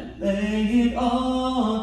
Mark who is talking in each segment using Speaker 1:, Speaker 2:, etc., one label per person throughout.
Speaker 1: I lay it all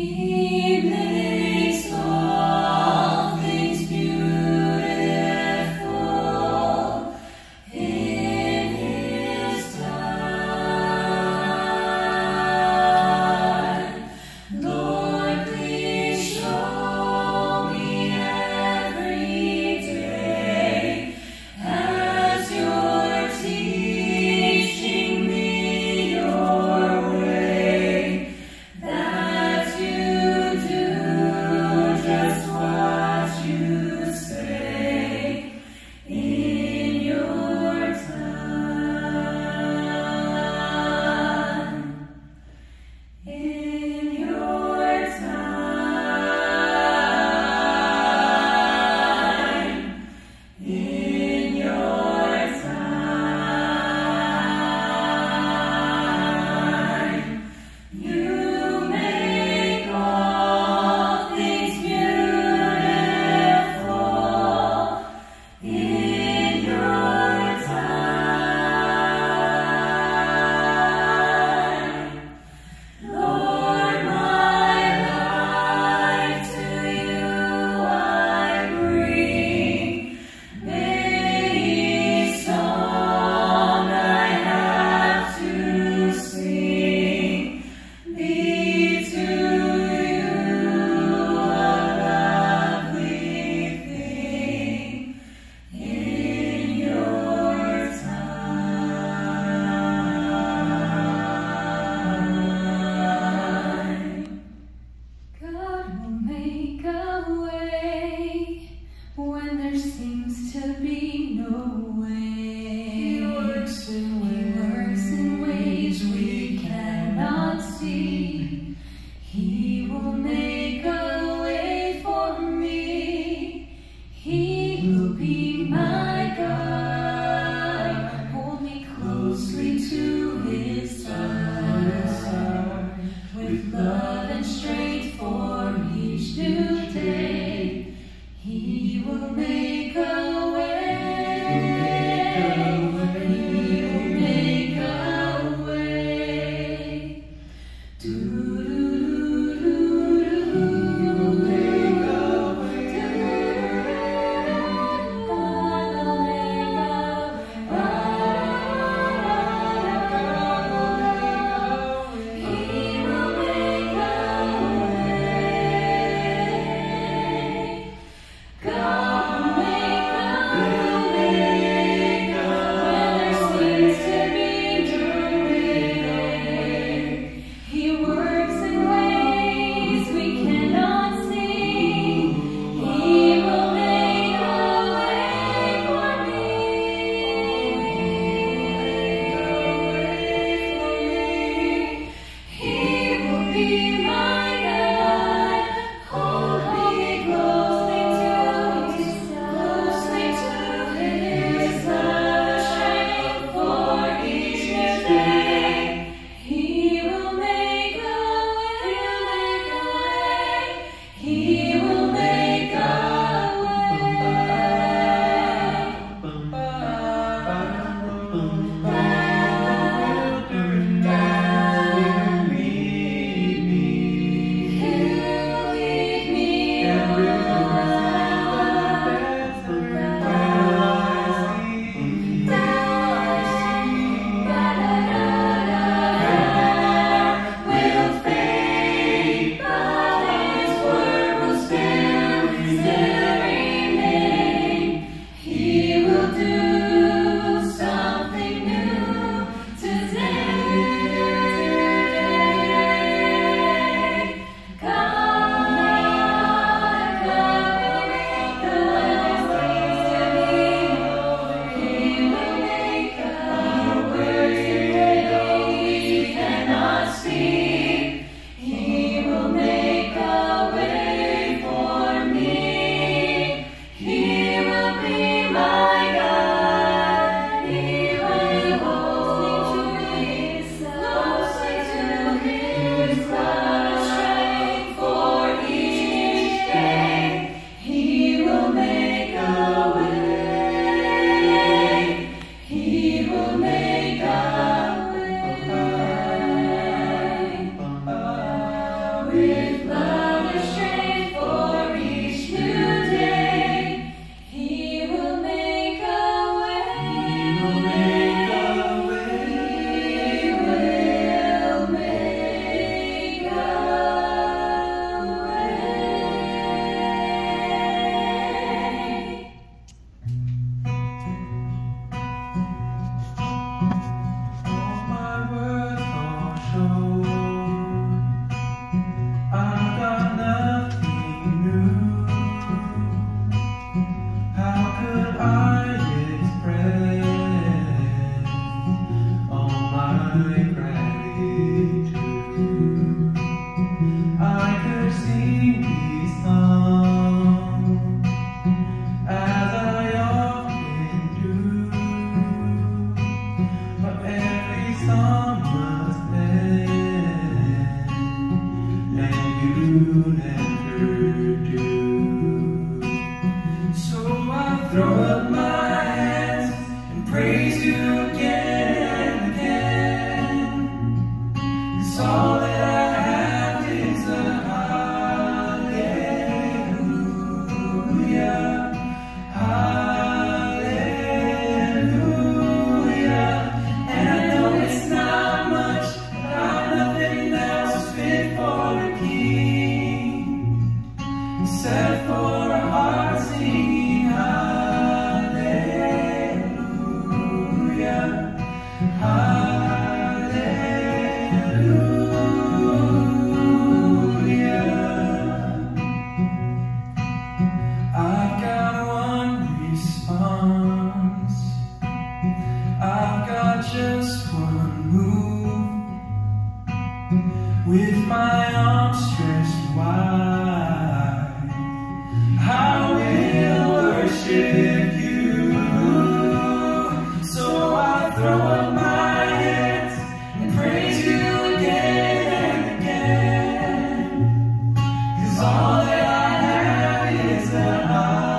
Speaker 1: He peace.
Speaker 2: Ah.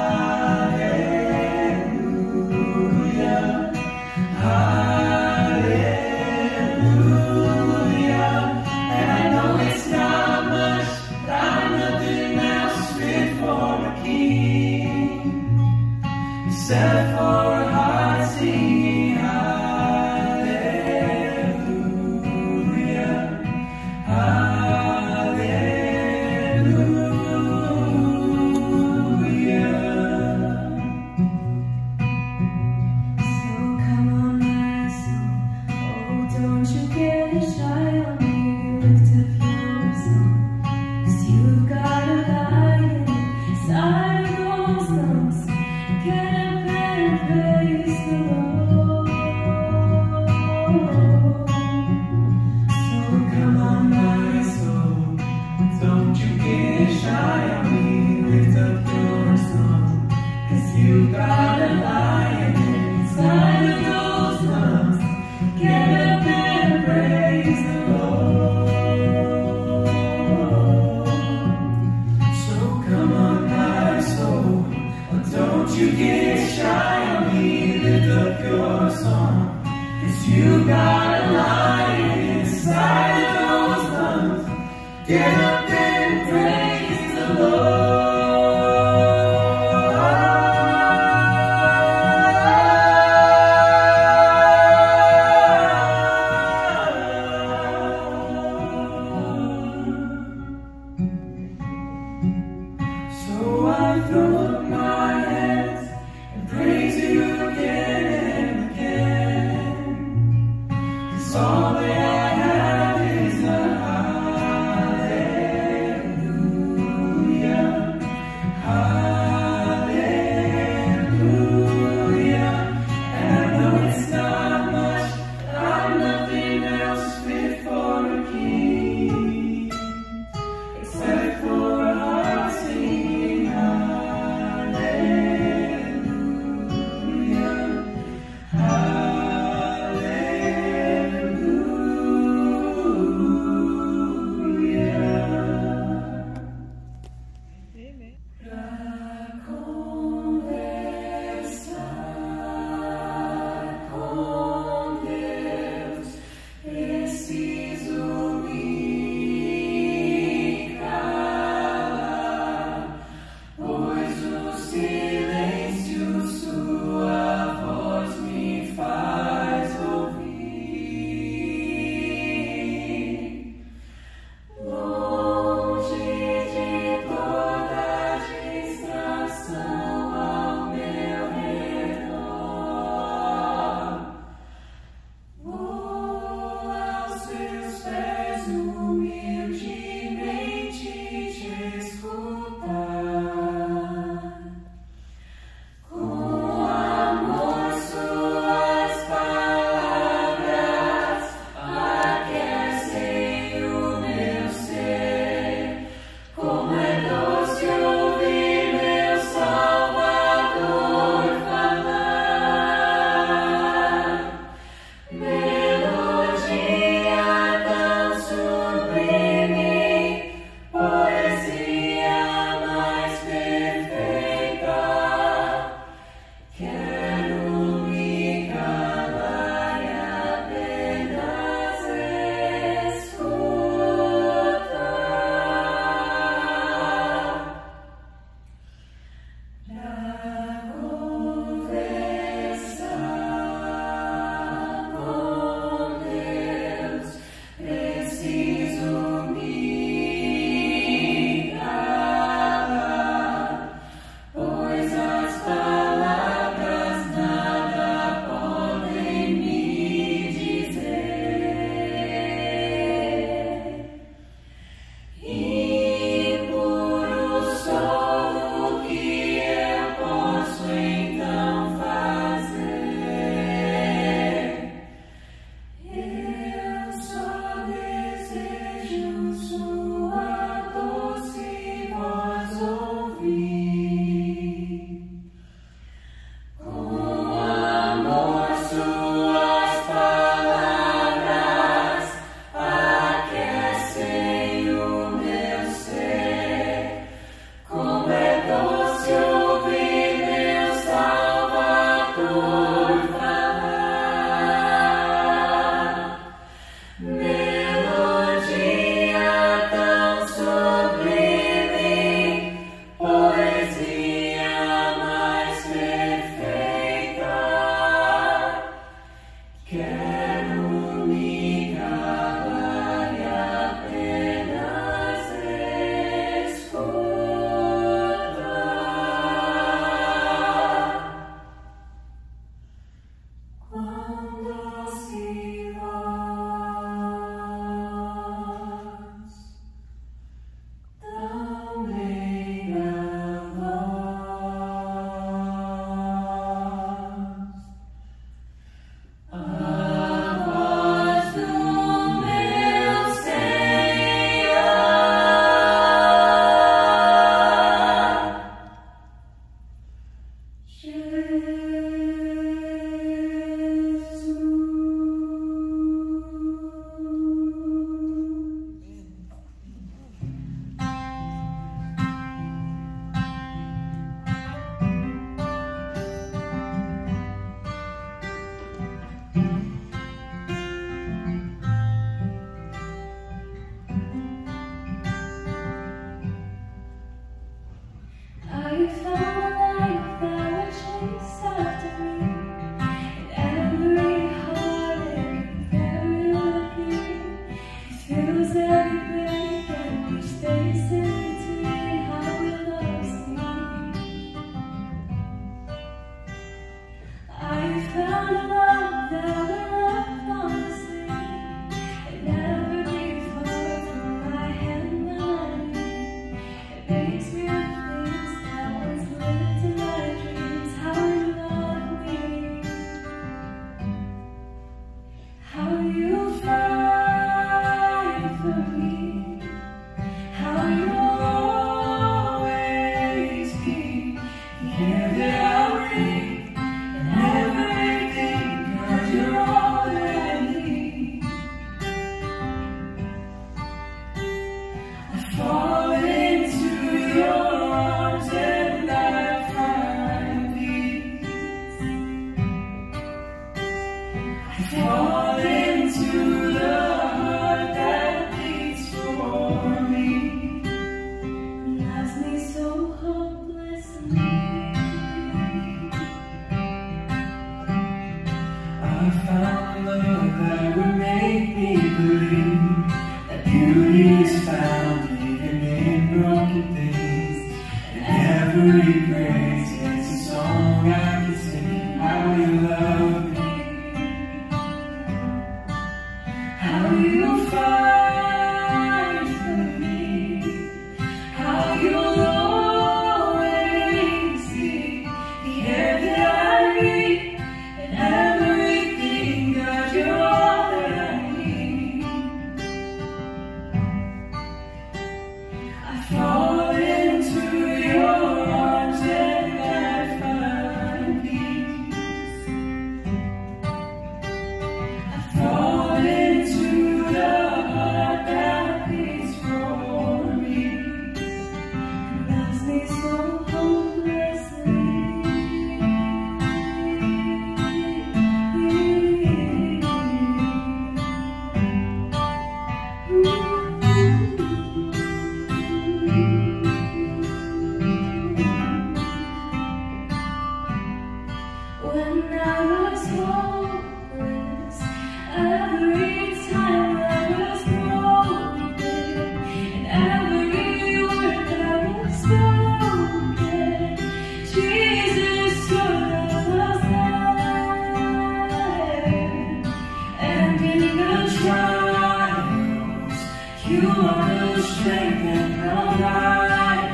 Speaker 2: You
Speaker 1: are the strength and the light.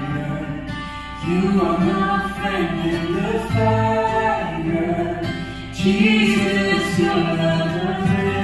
Speaker 1: You are my friend in the fire. Jesus, your love.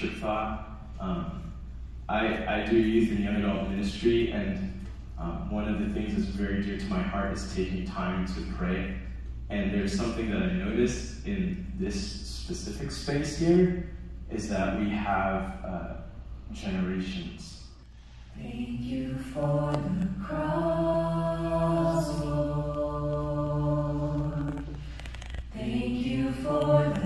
Speaker 3: District Um, I, I do youth and young adult ministry, and um, one of the things that's very dear to my heart is taking time to pray. And there's something that I noticed in this specific space here is that we have uh, generations.
Speaker 2: Thank you for the cross, Lord. Thank you for